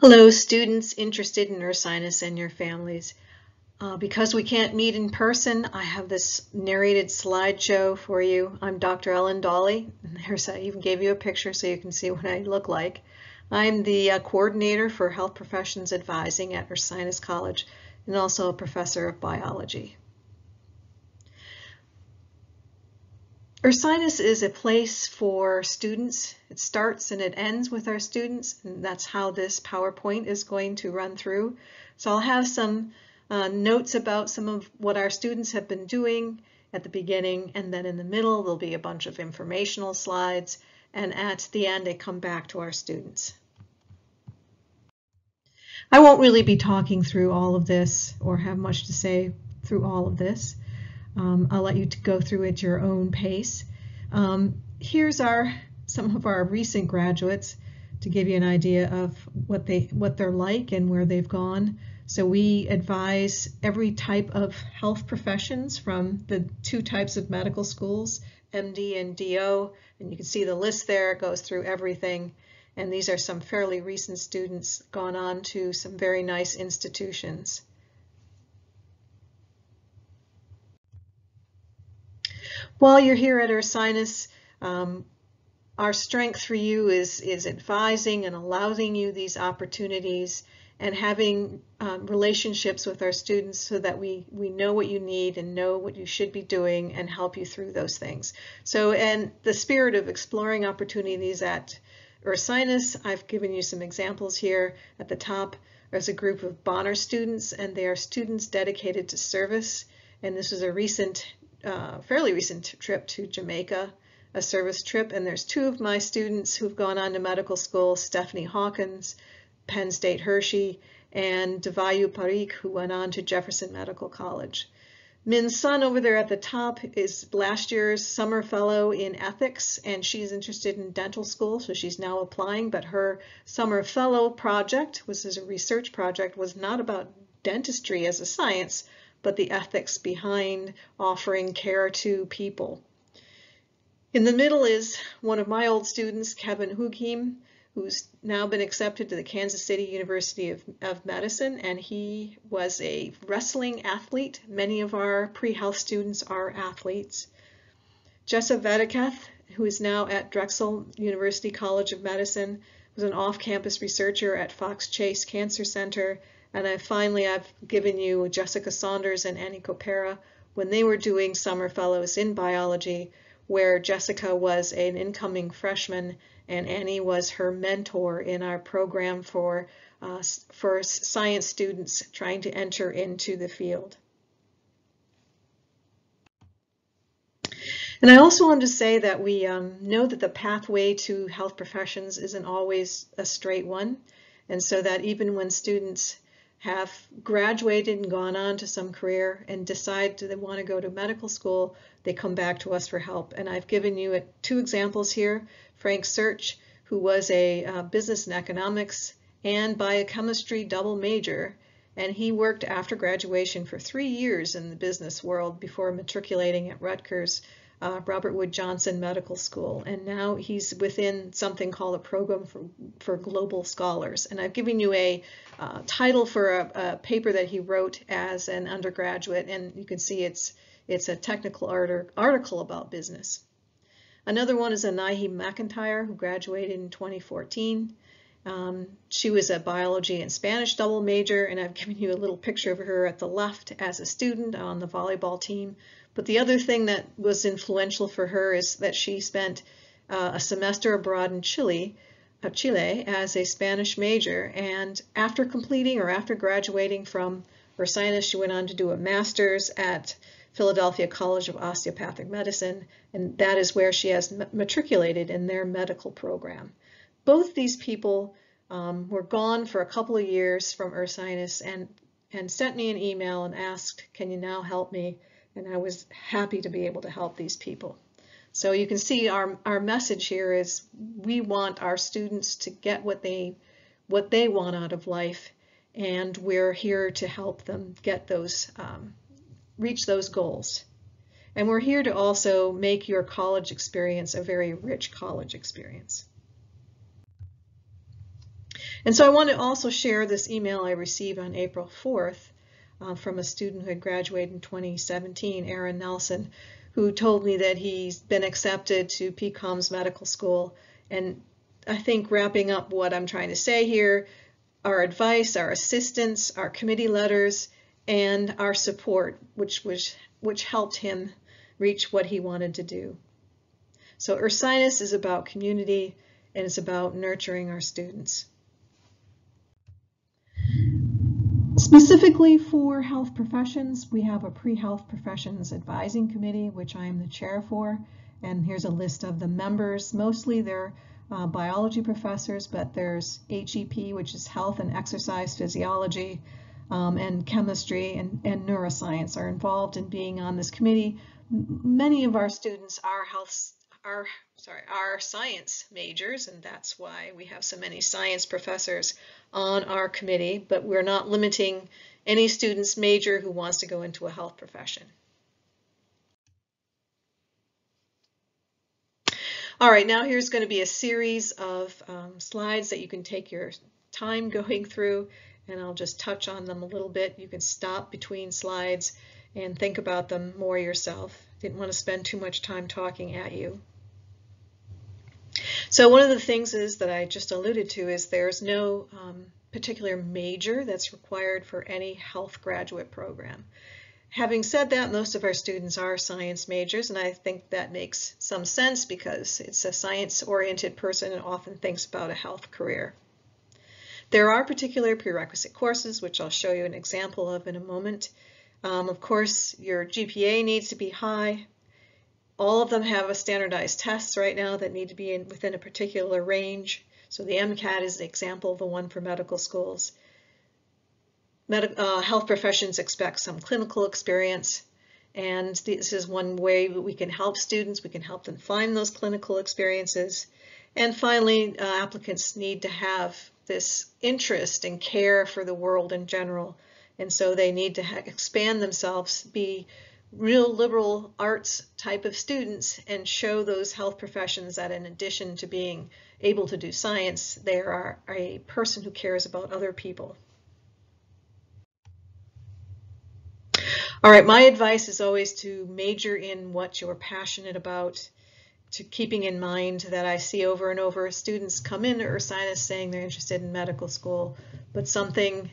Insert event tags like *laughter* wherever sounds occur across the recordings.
Hello, students interested in Ursinus and your families. Uh, because we can't meet in person, I have this narrated slideshow for you. I'm Dr. Ellen Dawley. *laughs* There's, I even gave you a picture so you can see what I look like. I'm the uh, coordinator for Health Professions Advising at Ursinus College and also a professor of biology. Ursinus is a place for students. It starts and it ends with our students, and that's how this PowerPoint is going to run through. So I'll have some uh, notes about some of what our students have been doing at the beginning, and then in the middle there'll be a bunch of informational slides, and at the end I come back to our students. I won't really be talking through all of this or have much to say through all of this. Um, I'll let you go through at your own pace. Um, here's our some of our recent graduates to give you an idea of what they what they're like and where they've gone. So we advise every type of health professions from the two types of medical schools, MD and DO, and you can see the list there, it goes through everything. And these are some fairly recent students gone on to some very nice institutions. While you're here at Ursinus, um, our strength for you is, is advising and allowing you these opportunities and having um, relationships with our students so that we, we know what you need and know what you should be doing and help you through those things. So, and the spirit of exploring opportunities at Ursinus, I've given you some examples here at the top. There's a group of Bonner students and they are students dedicated to service. And this is a recent uh, fairly recent trip to Jamaica, a service trip, and there's two of my students who've gone on to medical school, Stephanie Hawkins, Penn State Hershey, and Devayu Parikh, who went on to Jefferson Medical College. Min Sun over there at the top is last year's summer fellow in ethics, and she's interested in dental school, so she's now applying, but her summer fellow project, which is a research project, was not about dentistry as a science, but the ethics behind offering care to people. In the middle is one of my old students, Kevin Hugheim, who's now been accepted to the Kansas City University of, of Medicine, and he was a wrestling athlete. Many of our pre-health students are athletes. Jessa Vedeketh, who is now at Drexel University College of Medicine, was an off-campus researcher at Fox Chase Cancer Center and I finally, I've given you Jessica Saunders and Annie Copera when they were doing summer fellows in biology, where Jessica was an incoming freshman and Annie was her mentor in our program for, uh, for science students trying to enter into the field. And I also wanted to say that we um, know that the pathway to health professions isn't always a straight one. And so that even when students have graduated and gone on to some career and decide they want to go to medical school, they come back to us for help. And I've given you two examples here. Frank Search, who was a uh, business and economics and biochemistry double major, and he worked after graduation for three years in the business world before matriculating at Rutgers uh, Robert Wood Johnson Medical School, and now he's within something called a program for, for global scholars. And I've given you a uh, title for a, a, paper that he wrote as an undergraduate, and you can see it's it's a technical art article about business. Another one is Anahi McIntyre, who graduated in 2014. Um, she was a biology and Spanish double major, and I've given you a little picture of her at the left as a student on the volleyball team. But the other thing that was influential for her is that she spent uh, a semester abroad in Chile, uh, Chile as a Spanish major. And after completing or after graduating from Ursinus, she went on to do a master's at Philadelphia College of Osteopathic Medicine, and that is where she has matriculated in their medical program. Both these people um, were gone for a couple of years from Ursinus and, and sent me an email and asked, can you now help me? And I was happy to be able to help these people. So you can see our, our message here is we want our students to get what they what they want out of life and we're here to help them get those um, reach those goals. And we're here to also make your college experience a very rich college experience. And so I want to also share this email I received on April 4th uh, from a student who had graduated in 2017, Aaron Nelson, who told me that he's been accepted to PCOM's medical school. And I think wrapping up what I'm trying to say here, our advice, our assistance, our committee letters, and our support, which was which helped him reach what he wanted to do. So Ursinus is about community and it's about nurturing our students. Specifically for health professions, we have a pre-health professions advising committee, which I am the chair for. And here's a list of the members. Mostly they're uh, biology professors, but there's HEP, which is health and exercise physiology, um, and chemistry and, and neuroscience are involved in being on this committee. Many of our students are health, are sorry, are science majors, and that's why we have so many science professors on our committee, but we're not limiting any student's major who wants to go into a health profession. All right, now here's going to be a series of um, slides that you can take your time *laughs* going through, and I'll just touch on them a little bit. You can stop between slides and think about them more yourself. Didn't want to spend too much time talking at you. So one of the things is that I just alluded to is there's no um, particular major that's required for any health graduate program. Having said that, most of our students are science majors, and I think that makes some sense because it's a science-oriented person and often thinks about a health career. There are particular prerequisite courses, which I'll show you an example of in a moment. Um, of course, your GPA needs to be high. All of them have a standardized tests right now that need to be in, within a particular range. So the MCAT is the example the one for medical schools. Medi uh, health professions expect some clinical experience, and this is one way we can help students. We can help them find those clinical experiences. And finally, uh, applicants need to have this interest and care for the world in general. And so they need to expand themselves, be real liberal arts type of students and show those health professions that in addition to being able to do science, they are a person who cares about other people. All right, my advice is always to major in what you're passionate about, to keeping in mind that I see over and over students come in to Ursinus saying they're interested in medical school, but something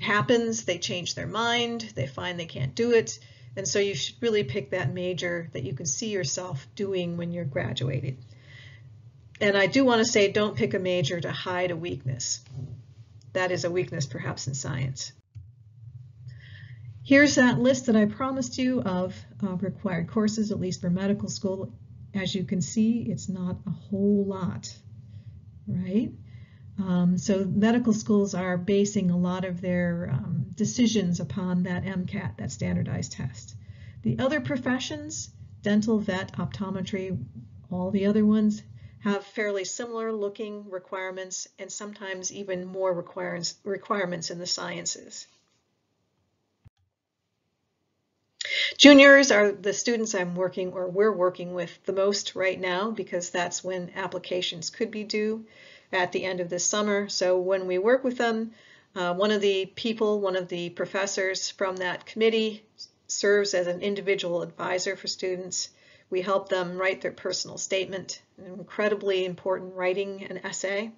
happens, they change their mind, they find they can't do it, and so you should really pick that major that you can see yourself doing when you're graduating. And I do want to say don't pick a major to hide a weakness. That is a weakness perhaps in science. Here's that list that I promised you of uh, required courses, at least for medical school. As you can see, it's not a whole lot, right? Um, so medical schools are basing a lot of their um, decisions upon that MCAT, that standardized test. The other professions, dental, vet, optometry, all the other ones, have fairly similar looking requirements and sometimes even more requirements, requirements in the sciences. Juniors are the students I'm working or we're working with the most right now because that's when applications could be due at the end of this summer. So when we work with them, uh, one of the people, one of the professors from that committee serves as an individual advisor for students. We help them write their personal statement, an incredibly important writing an essay.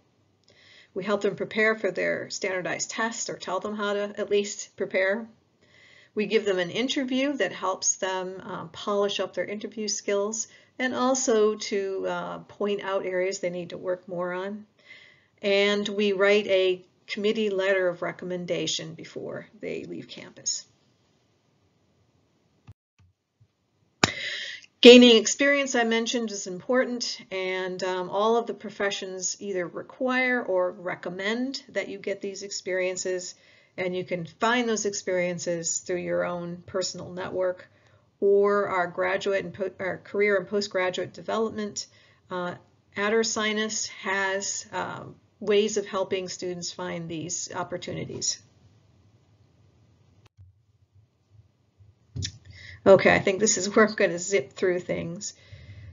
We help them prepare for their standardized test or tell them how to at least prepare. We give them an interview that helps them uh, polish up their interview skills and also to uh, point out areas they need to work more on. And we write a committee letter of recommendation before they leave campus. Gaining experience, I mentioned, is important, and um, all of the professions either require or recommend that you get these experiences and you can find those experiences through your own personal network or our graduate and our career and postgraduate development. Uh, Sinus has um, ways of helping students find these opportunities. Okay, I think this is where I'm going to zip through things.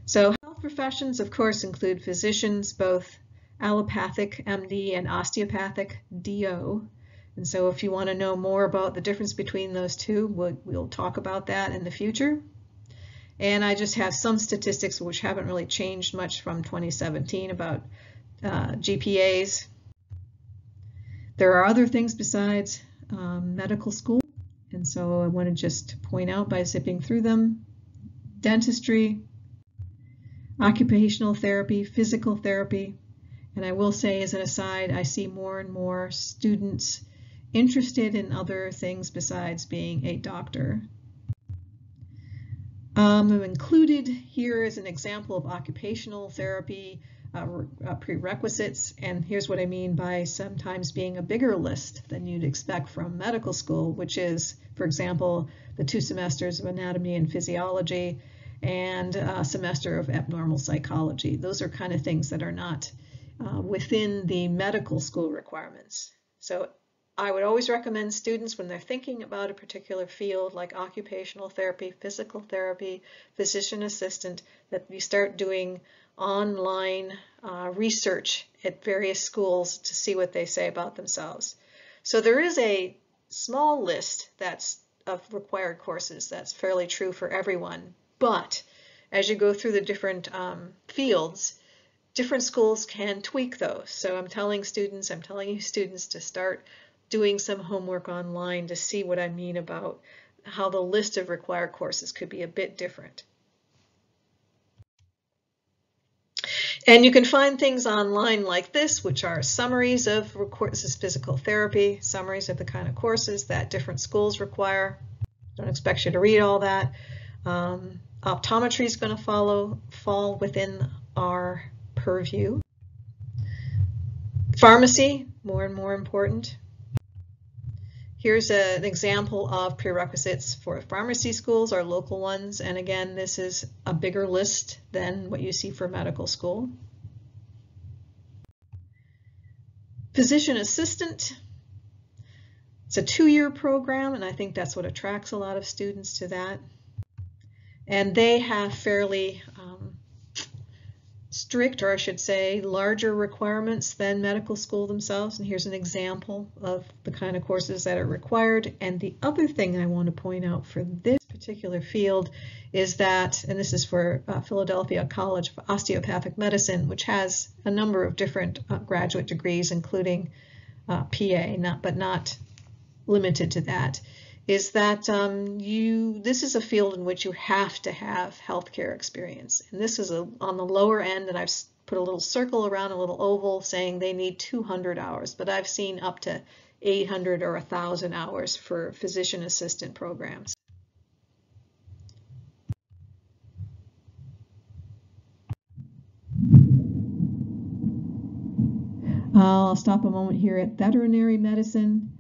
So health professions, of course, include physicians, both allopathic MD and osteopathic DO. And so if you want to know more about the difference between those two, we'll, we'll talk about that in the future. And I just have some statistics which haven't really changed much from 2017 about uh, GPAs. There are other things besides um, medical school. And so I want to just point out by zipping through them, dentistry, occupational therapy, physical therapy. And I will say as an aside, I see more and more students interested in other things besides being a doctor. Um, I'm included here as an example of occupational therapy uh, uh, prerequisites, and here's what I mean by sometimes being a bigger list than you'd expect from medical school, which is, for example, the two semesters of anatomy and physiology and a semester of abnormal psychology. Those are kind of things that are not uh, within the medical school requirements. So I would always recommend students when they're thinking about a particular field like occupational therapy, physical therapy, physician assistant, that you start doing online uh, research at various schools to see what they say about themselves. So there is a small list that's of required courses that's fairly true for everyone, but as you go through the different um, fields, different schools can tweak those. So I'm telling students, I'm telling you students to start doing some homework online to see what I mean about how the list of required courses could be a bit different. And you can find things online like this, which are summaries of courses, physical therapy, summaries of the kind of courses that different schools require. Don't expect you to read all that. Um, optometry is going to follow fall within our purview. Pharmacy, more and more important. Here's a, an example of prerequisites for pharmacy schools, our local ones. And again, this is a bigger list than what you see for medical school. Physician assistant. It's a two-year program, and I think that's what attracts a lot of students to that. And they have fairly strict, or I should say, larger requirements than medical school themselves. And here's an example of the kind of courses that are required. And the other thing I want to point out for this particular field is that, and this is for uh, Philadelphia College of Osteopathic Medicine, which has a number of different uh, graduate degrees, including uh, PA, not, but not limited to that is that um, you this is a field in which you have to have healthcare experience. And this is a, on the lower end, and I've put a little circle around a little oval saying they need 200 hours, but I've seen up to 800 or 1,000 hours for physician assistant programs. I'll stop a moment here at veterinary medicine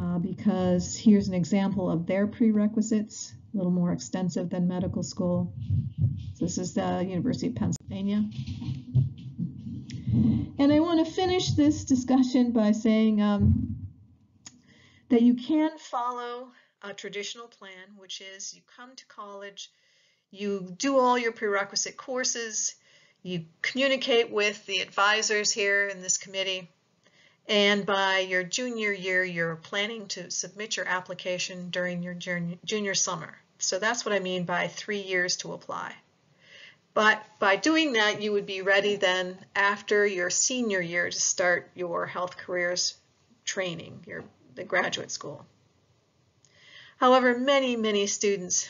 uh, because here's an example of their prerequisites, a little more extensive than medical school. So this is the University of Pennsylvania. And I want to finish this discussion by saying um, that you can follow a traditional plan, which is you come to college, you do all your prerequisite courses, you communicate with the advisors here in this committee, and by your junior year, you're planning to submit your application during your junior summer. So that's what I mean by three years to apply. But by doing that, you would be ready then after your senior year to start your health careers training, your the graduate school. However, many, many students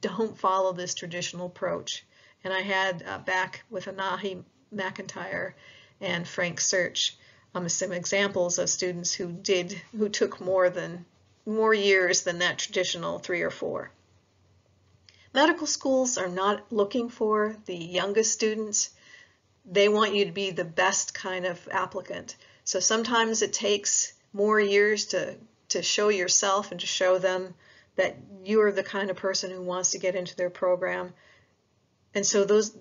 don't follow this traditional approach. And I had uh, back with Anahi McIntyre and Frank Search, um, some examples of students who did, who took more than, more years than that traditional three or four. Medical schools are not looking for the youngest students. They want you to be the best kind of applicant. So sometimes it takes more years to, to show yourself and to show them that you are the kind of person who wants to get into their program. And so those,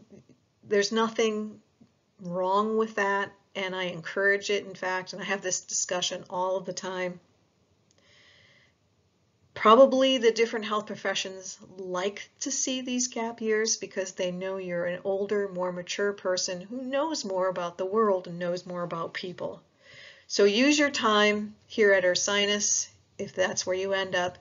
there's nothing wrong with that and I encourage it, in fact, and I have this discussion all of the time. Probably the different health professions like to see these gap years because they know you're an older, more mature person who knows more about the world and knows more about people. So use your time here at Ursinus, if that's where you end up,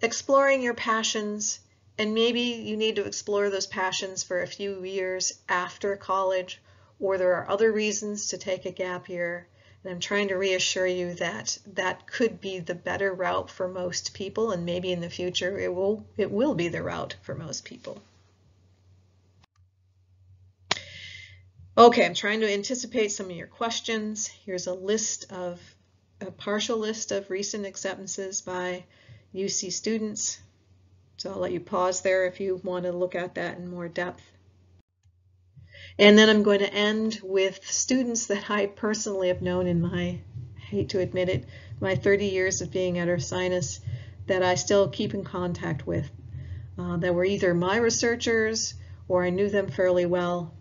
exploring your passions, and maybe you need to explore those passions for a few years after college, or there are other reasons to take a gap year. And I'm trying to reassure you that that could be the better route for most people, and maybe in the future it will, it will be the route for most people. Okay, I'm trying to anticipate some of your questions. Here's a list of, a partial list of recent acceptances by UC students. So I'll let you pause there if you want to look at that in more depth. And then I'm going to end with students that I personally have known in my, I hate to admit it, my 30 years of being at Ursinus that I still keep in contact with, uh, that were either my researchers or I knew them fairly well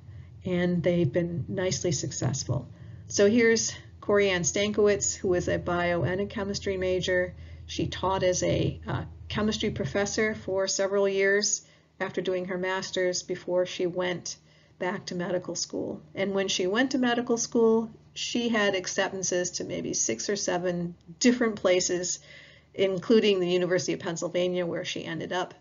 and they've been nicely successful. So here's Corianne Stankowitz, who was a bio and a chemistry major. She taught as a uh, chemistry professor for several years after doing her master's before she went back to medical school. And when she went to medical school, she had acceptances to maybe six or seven different places, including the University of Pennsylvania, where she ended up.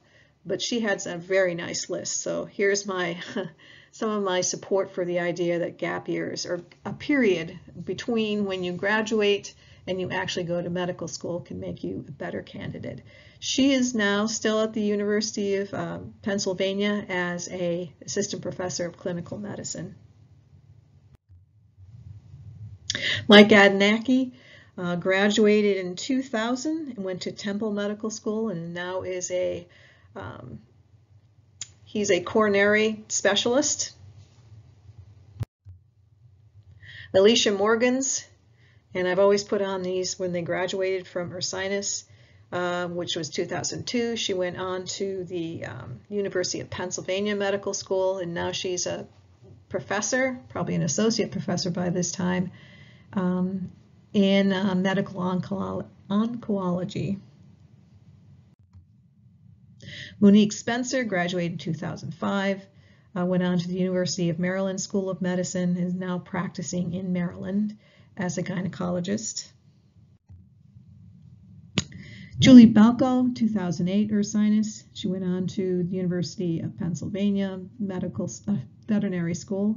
But she had a very nice list. So here's my *laughs* some of my support for the idea that gap years or a period between when you graduate and you actually go to medical school can make you a better candidate. She is now still at the University of um, Pennsylvania as a assistant professor of clinical medicine. Mike Adenaki uh, graduated in 2000 and went to Temple Medical School and now is a um, He's a coronary specialist. Alicia Morgans, and I've always put on these when they graduated from Ursinus, um, which was 2002. She went on to the um, University of Pennsylvania Medical School, and now she's a professor, probably an associate professor by this time, um, in uh, medical oncology. Monique Spencer graduated in 2005, uh, went on to the University of Maryland School of Medicine, is now practicing in Maryland as a gynecologist. Julie Balko, 2008 Ursinus. She went on to the University of Pennsylvania Medical uh, Veterinary School.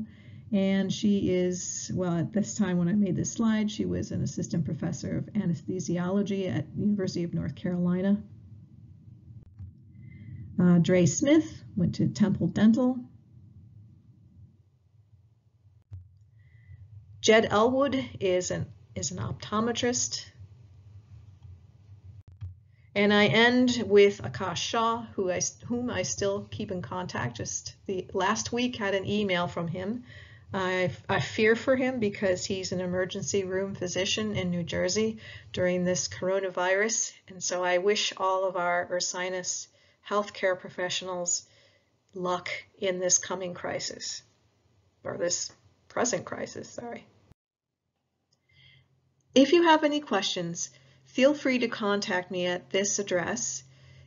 And she is, well, at this time when I made this slide, she was an assistant professor of anesthesiology at University of North Carolina. Uh, Dre Smith went to Temple Dental. Jed Elwood is an, is an optometrist. And I end with Akash Shah, who I, whom I still keep in contact. Just the last week had an email from him. I, I fear for him because he's an emergency room physician in New Jersey during this coronavirus. And so I wish all of our Ursinus healthcare professionals luck in this coming crisis, or this present crisis, sorry. If you have any questions, feel free to contact me at this address.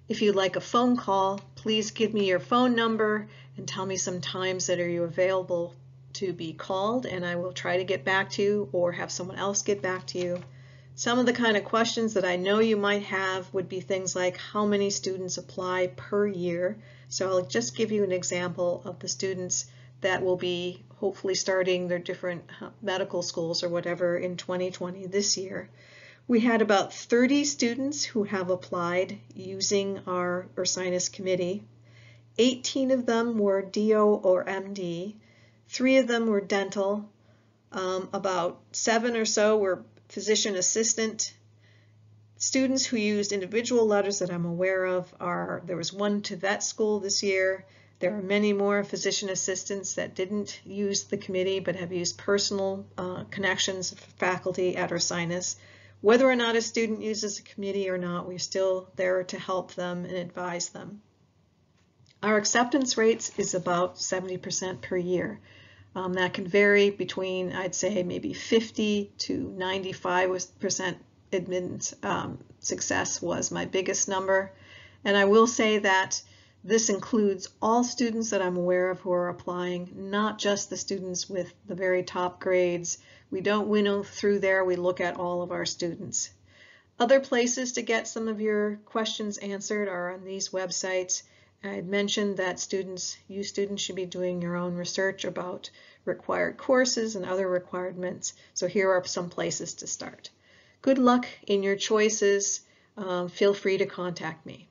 If you'd like a phone call, please give me your phone number and tell me some times that are you available to be called and I will try to get back to you or have someone else get back to you. Some of the kind of questions that I know you might have would be things like how many students apply per year. So I'll just give you an example of the students that will be hopefully starting their different medical schools or whatever in 2020 this year. We had about 30 students who have applied using our Ursinus committee. 18 of them were DO or MD. Three of them were dental. Um, about seven or so were physician assistant. Students who used individual letters that I'm aware of are, there was one to vet school this year. There are many more physician assistants that didn't use the committee but have used personal uh, connections of faculty at Ursinus. Whether or not a student uses a committee or not, we're still there to help them and advise them. Our acceptance rates is about 70% per year. Um, that can vary between, I'd say, maybe 50 to 95% admittance um, success was my biggest number. And I will say that this includes all students that I'm aware of who are applying, not just the students with the very top grades. We don't winnow through there, we look at all of our students. Other places to get some of your questions answered are on these websites. I had mentioned that students, you students should be doing your own research about required courses and other requirements. So here are some places to start. Good luck in your choices. Um, feel free to contact me.